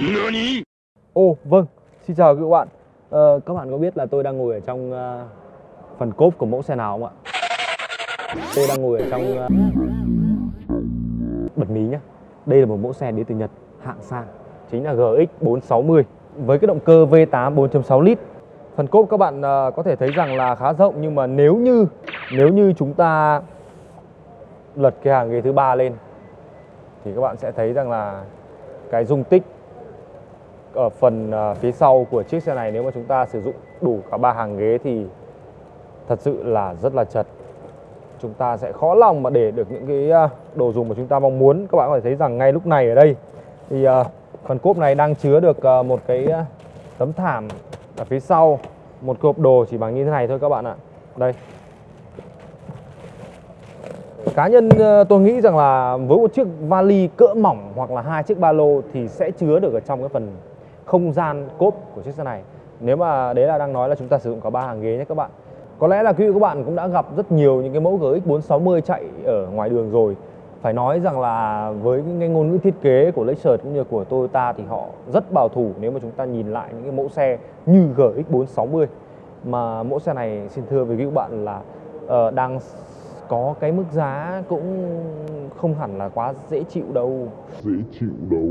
NANI? Ồ vâng, xin chào các bạn ờ, Các bạn có biết là tôi đang ngồi ở trong uh, phần cốp của mẫu xe nào không ạ? Tôi đang ngồi ở trong uh... Bật mí nhá Đây là một mẫu xe đến từ Nhật hạng sang Chính là GX 460 Với cái động cơ V8 4.6 lít Phần cốp các bạn uh, có thể thấy rằng là khá rộng Nhưng mà nếu như Nếu như chúng ta Lật cái hàng ghế thứ ba lên Thì các bạn sẽ thấy rằng là Cái dung tích ở phần à, phía sau của chiếc xe này nếu mà chúng ta sử dụng đủ cả ba hàng ghế thì thật sự là rất là chật. Chúng ta sẽ khó lòng mà để được những cái à, đồ dùng mà chúng ta mong muốn. Các bạn có thể thấy rằng ngay lúc này ở đây thì à, phần cốp này đang chứa được một cái tấm thảm ở phía sau. Một cộp đồ chỉ bằng như thế này thôi các bạn ạ. Đây. Cá nhân tôi nghĩ rằng là với một chiếc vali cỡ mỏng hoặc là hai chiếc ba lô thì sẽ chứa được ở trong cái phần không gian cốp của chiếc xe này. Nếu mà đấy là đang nói là chúng ta sử dụng cả ba hàng ghế nhé các bạn. Có lẽ là quý vị các bạn cũng đã gặp rất nhiều những cái mẫu GX 460 chạy ở ngoài đường rồi. Phải nói rằng là với những cái ngôn ngữ thiết kế của Lexus cũng như của Toyota thì họ rất bảo thủ nếu mà chúng ta nhìn lại những cái mẫu xe như GX 460 mà mẫu xe này xin thưa với quý vị các bạn là uh, đang có cái mức giá cũng không hẳn là quá dễ chịu đâu. Dễ chịu đâu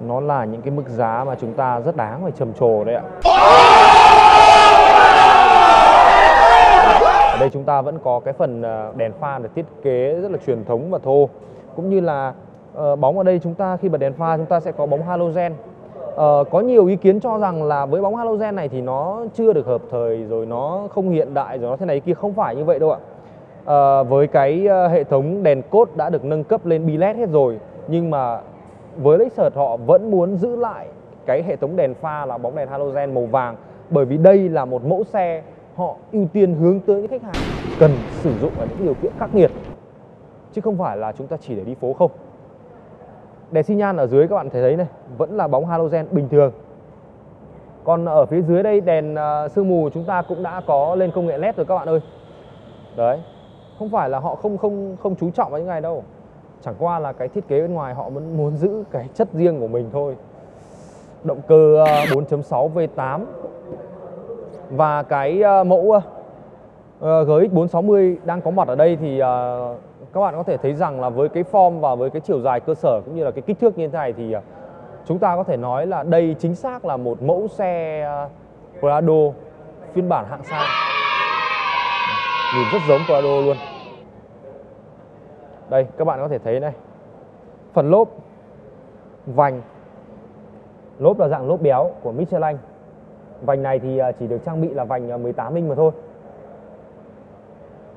nó là những cái mức giá mà chúng ta rất đáng phải trầm trồ đấy ạ. Ở đây chúng ta vẫn có cái phần ờ, đèn pha được thiết kế rất là truyền thống và thô. Cũng như là ờ, bóng ở đây chúng ta khi bật đèn pha chúng ta sẽ có bóng halogen. Ờ, có nhiều ý kiến cho rằng là với bóng halogen này thì nó chưa được hợp thời rồi nó không hiện đại rồi nó thế này kia. Không phải như vậy đâu ạ. Ờ, với cái ờ, hệ thống đèn cốt đã được nâng cấp lên bi led hết rồi nhưng mà với Lexus họ vẫn muốn giữ lại cái hệ thống đèn pha là bóng đèn halogen màu vàng, bởi vì đây là một mẫu xe họ ưu tiên hướng tới những khách hàng cần sử dụng ở những điều kiện khắc nghiệt, chứ không phải là chúng ta chỉ để đi phố không. Đèn xi nhan ở dưới các bạn thấy thấy này, vẫn là bóng halogen bình thường. Còn ở phía dưới đây, đèn ờ, sương mù chúng ta cũng đã có lên công nghệ led rồi các bạn ơi. Đấy, không phải là họ không không không chú trọng vào những ngày đâu chẳng qua là cái thiết kế bên ngoài họ vẫn muốn giữ cái chất riêng của mình thôi. Động cơ ờ, 4.6 V8 và cái ờ, mẫu ờ, GX 460 đang có mặt ở đây thì các bạn có thể thấy rằng là với cái form và với cái chiều dài cơ sở cũng như là cái kích thước như thế này thì chúng ta có thể nói là đây chính xác là một mẫu xe Prado phiên bản hạng sang. Nhìn rất giống Prado luôn đây, các bạn có thể thấy này. Phần lốp vành. Lốp là dạng lốp béo của Michelin. Vành này thì à, chỉ được trang bị là vành à, 18 inch mà thôi.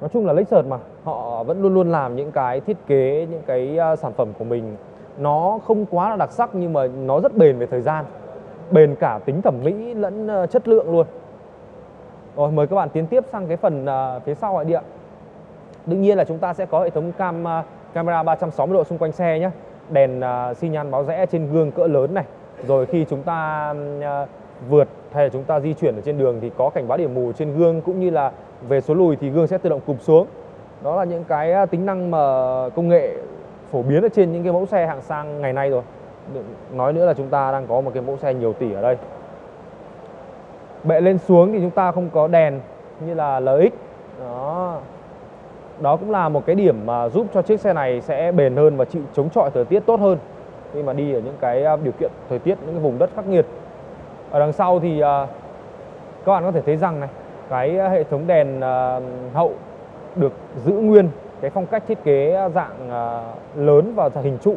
Nói chung là Lexus mà, họ vẫn luôn luôn làm những cái thiết kế, những cái à, sản phẩm của mình. Nó không quá là đặc sắc nhưng mà nó rất bền về thời gian. Bền cả tính thẩm mỹ lẫn chất lượng luôn. Rồi, mời các bạn tiến tiếp sang cái phần phía sau ngoại điện đương nhiên là chúng ta sẽ có hệ thống cam à, camera 360 độ xung quanh xe nhé. Đèn à, xi nhan báo rẽ trên gương cỡ lớn này. Rồi khi chúng ta à, vượt hay là chúng ta di chuyển ở trên đường thì có cảnh báo điểm mù trên gương cũng như là về số lùi thì gương sẽ tự động cụp xuống. Đó là những cái tính năng mà công nghệ phổ biến ở trên những cái mẫu xe hạng sang ngày nay rồi. Nói nữa là chúng ta đang có một cái mẫu xe nhiều tỷ ở đây. Bệ lên xuống thì chúng ta không có đèn như là LX đó đó cũng là một cái điểm mà giúp cho chiếc xe này sẽ bền hơn và chịu chống chọi thời tiết tốt hơn khi mà đi ở những cái à, điều kiện thời tiết, những cái vùng đất khắc nghiệt. Ở đằng sau thì à, các bạn có thể thấy rằng này, cái hệ thống đèn à, hậu được giữ nguyên cái phong cách thiết kế dạng lớn và hình trụ.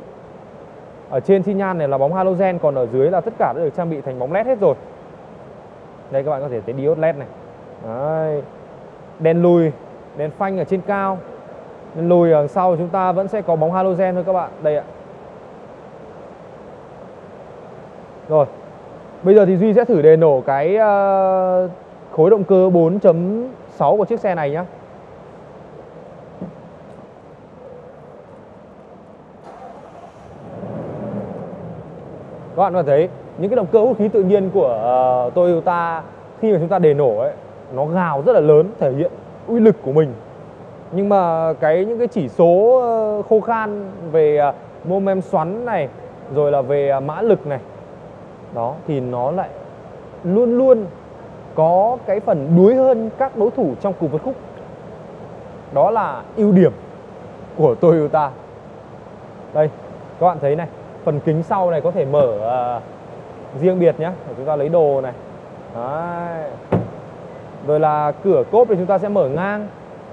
Ở trên xi nhan này là bóng halogen, còn ở dưới là tất cả đã được trang bị thành bóng led hết rồi. Đây các bạn có thể thấy diode led này. Đấy. đèn lùi đèn phanh ở trên cao. Đèn lùi ở sau chúng ta vẫn sẽ có bóng halogen thôi các bạn. Đây ạ. Rồi. Bây giờ thì duy sẽ thử đề nổ cái ờ, khối động cơ 4.6 của chiếc xe này nhé. các bạn có thấy những cái động cơ hút khí tự nhiên của ờ, Toyota khi mà chúng ta đề nổ ấy, nó gào rất là lớn, thể hiện uy lực của mình. Nhưng mà cái những cái chỉ số ờ, khô khan về ờ, mô men xoắn này rồi là về ờ, mã lực này đó thì nó lại luôn luôn có cái phần đuối hơn các đối thủ trong cùng phân khúc. Đó là ưu điểm của Toyota. Đây các bạn thấy này phần kính sau này có thể mở uh, riêng biệt nhé chúng ta lấy đồ này. Đấy rồi là cửa cốp thì chúng ta sẽ mở ngang.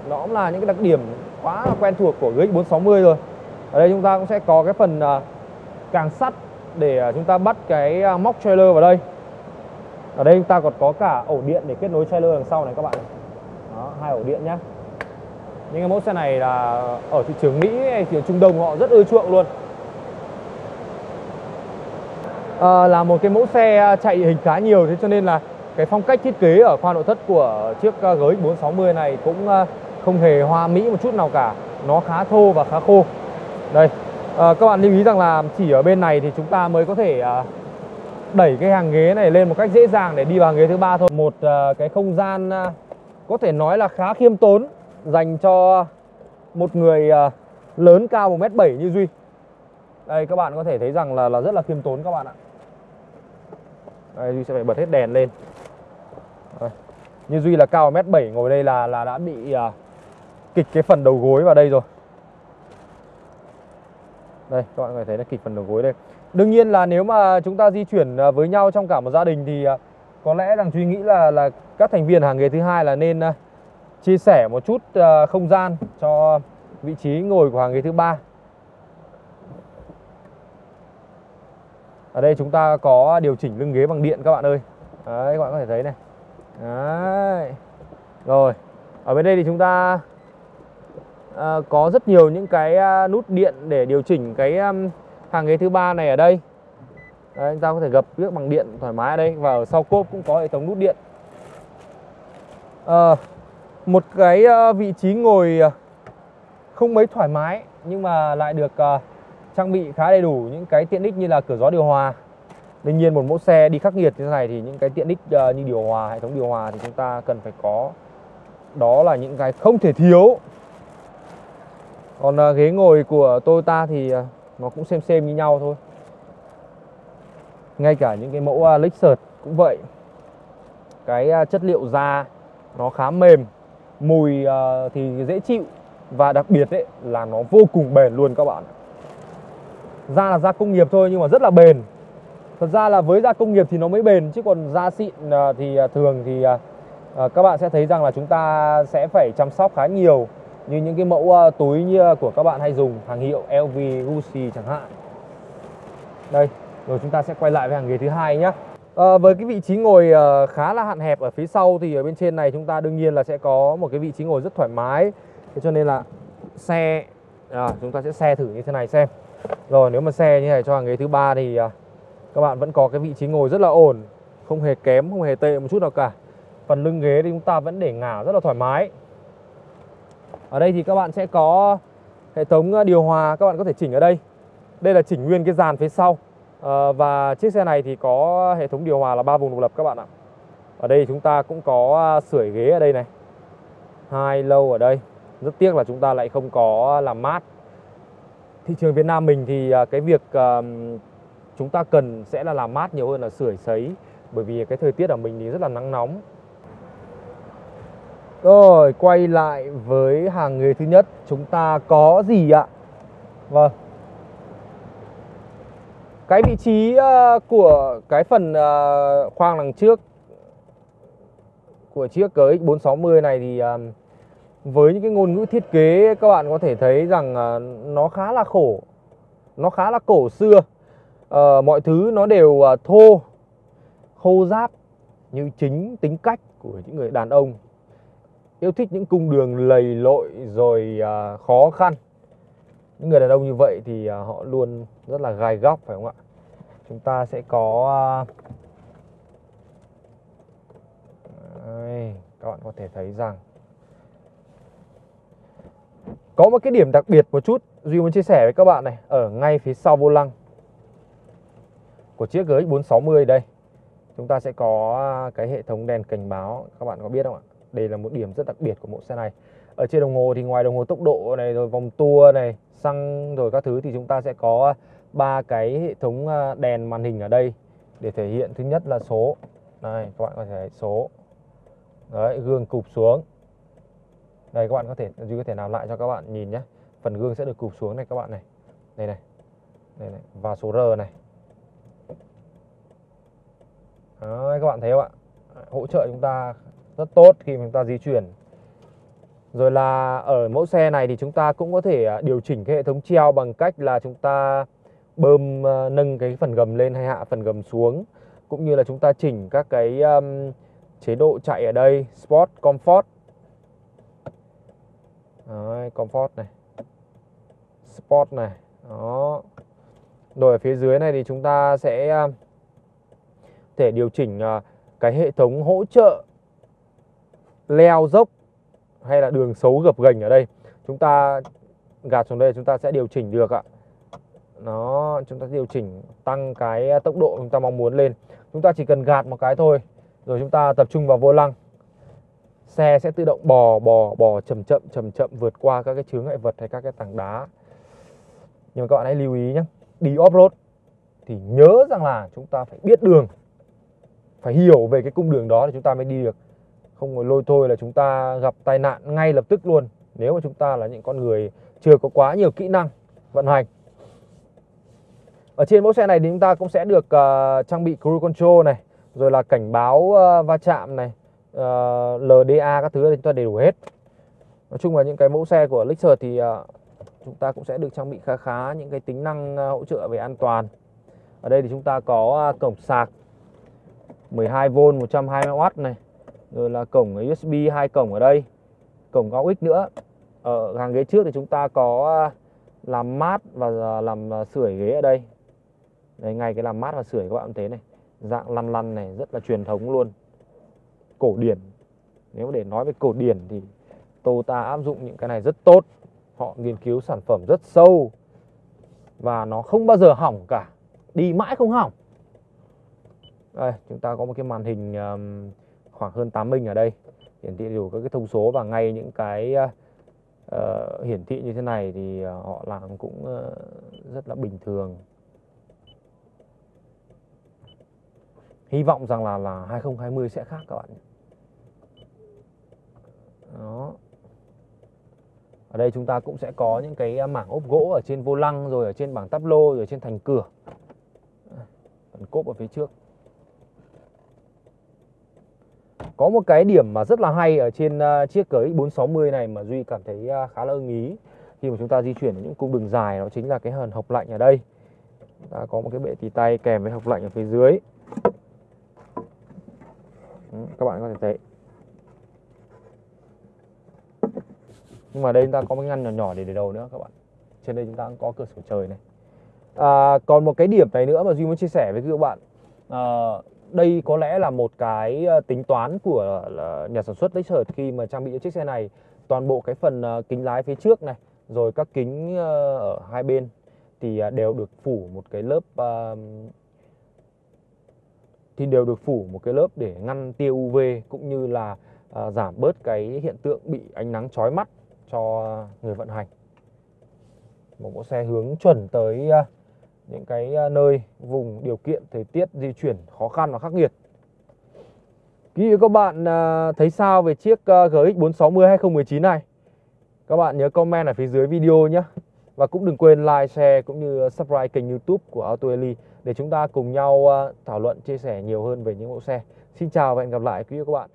Nó cũng là những cái đặc điểm quá là quen thuộc của GX 460 rồi. Ở đây chúng ta cũng sẽ có cái phần à, càng sắt để à, chúng ta bắt cái à, móc trailer vào đây. Ở đây chúng ta còn có cả ổ điện để kết nối trailer đằng sau này các bạn. Đó, hai ổ điện nhé những cái mẫu xe này là ở thị trường Mỹ hay thị trường Trung Đông họ rất ưa chuộng luôn. À, là một cái mẫu xe chạy hình khá nhiều thế cho nên là cái phong cách thiết kế ở khoa nội thất của chiếc à, GX 460 này cũng à, không hề hoa mỹ một chút nào cả. Nó khá thô và khá khô. Đây à, các bạn lưu ý rằng là chỉ ở bên này thì chúng ta mới có thể à, đẩy cái hàng ghế này lên một cách dễ dàng để đi vào hàng ghế thứ ba thôi. Một à, cái không gian à, có thể nói là khá khiêm tốn dành cho một người à, lớn cao 1m7 như Duy. Đây các bạn có thể thấy rằng là là rất là khiêm tốn các bạn ạ. Đây Duy sẽ phải bật hết đèn lên đây. như Duy là cao 1m7 ngồi đây là là đã bị uh, kịch cái phần đầu gối vào đây rồi. Đây các bạn có thể thấy là kịch phần đầu gối đây. Đương nhiên là nếu mà chúng ta di chuyển à, với nhau trong cả một gia đình thì à, có lẽ rằng suy nghĩ là là các thành viên hàng ghế thứ hai là nên uh, chia sẻ một chút uh, không gian cho vị trí ngồi của hàng ghế thứ ba. Ở đây chúng ta có điều chỉnh lưng ghế bằng điện các bạn ơi. Đấy các bạn có thể thấy này đấy. Rồi ở bên đây thì chúng ta à, có rất nhiều những cái à, nút điện để điều chỉnh cái um, hàng ghế thứ ba này ở đây. Đấy, chúng ta có thể gập nước bằng điện thoải mái ở đây và ở sau cốp cũng có hệ thống nút điện. À, một cái uh, vị trí ngồi ờ, không mấy thoải mái nhưng mà lại được uh, trang bị khá đầy đủ những cái tiện ích như là cửa gió điều hòa đương nhiên một mẫu xe đi khắc nghiệt như thế này thì những cái tiện ích ờ, như điều hòa, hệ thống điều hòa thì chúng ta cần phải có. Đó là những cái không thể thiếu. Còn ờ, ghế ngồi của Toyota thì ờ, nó cũng xem xem như nhau thôi. Ngay cả những cái mẫu Lexus cũng vậy. Cái chất liệu da nó khá mềm, mùi thì dễ chịu và đặc biệt ấy là nó vô cùng bền luôn các bạn da là da công nghiệp thôi nhưng mà rất là bền thật ra là với da công nghiệp thì nó mới bền chứ còn da xịn à, thì à, thường thì à, các bạn sẽ thấy rằng là chúng ta sẽ phải chăm sóc khá nhiều như những cái mẫu túi như của các bạn hay dùng hàng hiệu LV, Gucci chẳng hạn. Đây, rồi chúng ta sẽ quay lại với hàng ghế thứ hai nhé. À, ờ, với cái vị trí ngồi khá là hạn hẹp ở phía sau thì ở bên trên này chúng ta đương nhiên là sẽ có một cái vị trí ngồi rất thoải mái. Thế cho nên là xe à, chúng ta sẽ xe thử như thế này xem. Rồi nếu mà xe như này cho hàng ghế thứ ba thì các bạn vẫn có cái vị trí ngồi rất là ổn, không hề kém, không hề tệ một chút nào cả. Phần lưng ghế thì chúng ta vẫn để ngả rất là thoải mái. Ở đây thì các bạn sẽ có hệ thống à, điều hòa các bạn có thể chỉnh ở đây. Đây là chỉnh nguyên cái dàn phía sau. À, và chiếc xe này thì có hệ thống điều hòa là ba vùng độc lập các bạn ạ. Ở đây chúng ta cũng có à, sưởi ghế ở đây này. Hai lâu ở đây. Rất tiếc là chúng ta lại không có làm mát. Thị trường Việt Nam mình thì à, cái việc uh, chúng ta cần sẽ là làm mát nhiều hơn là sưởi sấy, bởi vì cái thời tiết ở mình thì rất là nắng nóng. Rồi, quay lại với hàng ghế thứ nhất, Chúng ta có gì ạ? Vâng. Cái vị trí ờ, của cái phần ờ, khoang đằng trước, Của chiếc GX460 này thì ờ, Với những cái ngôn ngữ thiết kế, Các bạn có thể thấy rằng nó khá là khổ, Nó khá là cổ xưa uh, Mọi thứ nó đều uh, thô Khô ráp Như chính tính cách của những người đàn ông. Yêu thích những cung đường lầy lội rồi uh, khó khăn. Những người đàn ông như vậy thì uh, họ luôn rất là gai góc phải không ạ? Chúng ta sẽ có. Đây, các bạn có thể thấy rằng có một cái điểm đặc biệt một chút Duy muốn chia sẻ với các bạn này. Ở ngay phía sau vô lăng của chiếc GX460 đây. Chúng ta sẽ có à, cái hệ thống đèn cảnh báo. Các bạn có biết không ạ? Đây là một điểm rất đặc biệt của mẫu xe này. Ở trên đồng hồ thì ngoài đồng hồ tốc độ này, rồi vòng tua này, xăng rồi các thứ thì chúng ta sẽ có à, ba cái hệ thống à, đèn màn hình ở đây để thể hiện. Thứ nhất là số. Đây các bạn có thể số. Đấy, gương cụp xuống. Đây, các bạn có thể duy có thể làm lại cho các bạn nhìn nhé. Phần gương sẽ được cụp xuống này các bạn này. Đây này. Đây này. Và số R này đấy, các bạn thấy không ạ? Hỗ trợ chúng ta rất tốt khi chúng ta di chuyển. Rồi là ở mẫu xe này thì chúng ta cũng có thể à, điều chỉnh cái hệ thống treo bằng cách là chúng ta bơm à, nâng cái phần gầm lên hay hạ phần gầm xuống. Cũng như là chúng ta chỉnh các cái um, chế độ chạy ở đây Sport, Comfort. Đấy, Comfort này. Sport này đó. Rồi ở phía dưới này thì chúng ta sẽ thể điều chỉnh à, cái hệ thống hỗ trợ leo dốc hay là đường xấu gập ghềnh ở đây. Chúng ta gạt xuống đây, chúng ta sẽ điều chỉnh được ạ. Nó, chúng ta điều chỉnh tăng cái tốc độ chúng ta mong muốn lên. Chúng ta chỉ cần gạt một cái thôi, rồi chúng ta tập trung vào vô lăng. Xe sẽ tự động bò bò bò chậm chậm chậm chậm vượt qua các cái chướng ngại vật hay các cái tảng đá. Nhưng mà các bạn hãy lưu ý nhé, đi off road thì nhớ rằng là chúng ta phải biết đường phải hiểu về cái cung đường đó thì chúng ta mới đi được. Không ngồi lôi thôi là chúng ta gặp tai nạn ngay lập tức luôn nếu mà chúng ta là những con người chưa có quá nhiều kỹ năng vận hành. Ở trên mẫu xe này thì chúng ta cũng sẽ được uh, trang bị cruise control này rồi là cảnh báo uh, va chạm này ờ, uh, LDA các thứ thì chúng ta đầy đủ hết. Nói chung là những cái mẫu xe của Lexus thì uh, chúng ta cũng sẽ được trang bị khá khá những cái tính năng uh, hỗ trợ về an toàn. Ở đây thì chúng ta có uh, cổng sạc 12V 120W này. Rồi là cổng USB hai cổng ở đây. Cổng AUX nữa. Ở hàng ghế trước thì chúng ta có à, làm mát và làm à, sưởi ghế ở đây. Đây, ngay cái làm mát và sưởi các bạn thấy này. Dạng lăn lăn này, rất là truyền thống luôn. Cổ điển. Nếu để nói về cổ điển thì Toyota áp dụng những cái này rất tốt. Họ nghiên cứu sản phẩm rất sâu. Và nó không bao giờ hỏng cả. Đi mãi không hỏng đây chúng ta có một cái màn hình um, khoảng hơn 8 inch ở đây. Hiển thị đủ các cái thông số và ngay những cái uh, hiển thị như thế này thì uh, họ làm cũng uh, rất là bình thường. Hy vọng rằng là là 2020 sẽ khác các bạn đó. Ở đây chúng ta cũng sẽ có những cái mảng ốp gỗ ở trên vô lăng rồi ở trên bảng tắp lô rồi trên thành cửa. Phần cốp ở phía trước có một cái điểm mà rất là hay ở trên uh, chiếc cởi 460 này mà Duy cảm thấy uh, khá là ưng ý. Khi mà chúng ta di chuyển những cung đường dài đó chính là cái hần hộc lạnh ở đây. Ta có một cái bệ tì tay kèm với hộc lạnh ở phía dưới. Ừ, các bạn có thể thấy. Nhưng mà đây chúng ta có một ngăn nhỏ nhỏ để để đầu nữa các bạn. Trên đây chúng ta cũng có cửa sổ trời này. À, còn một cái điểm này nữa mà duy muốn chia sẻ với các bạn. À, đây có lẽ là một cái ờ, tính toán của ờ, nhà sản xuất Lexus khi mà trang bị chiếc xe này. Toàn bộ cái phần ờ, kính lái phía trước này, rồi các kính ở hai bên thì đều được phủ một cái lớp thì đều được phủ một cái lớp để ngăn tia UV cũng như là giảm bớt cái hiện tượng bị ánh nắng chói mắt cho người vận hành. Một mẫu xe hướng chuẩn tới những cái à, nơi vùng điều kiện thời tiết di chuyển khó khăn và khắc nghiệt Quý vị các bạn à, thấy sao về chiếc à, GX 460 2019 này các bạn nhớ comment ở phía dưới video nhé và cũng đừng quên like, share cũng như subscribe kênh youtube của AutoEli để chúng ta cùng nhau thảo luận, chia sẻ nhiều hơn về những mẫu xe. Xin chào và hẹn gặp lại quý vị các bạn.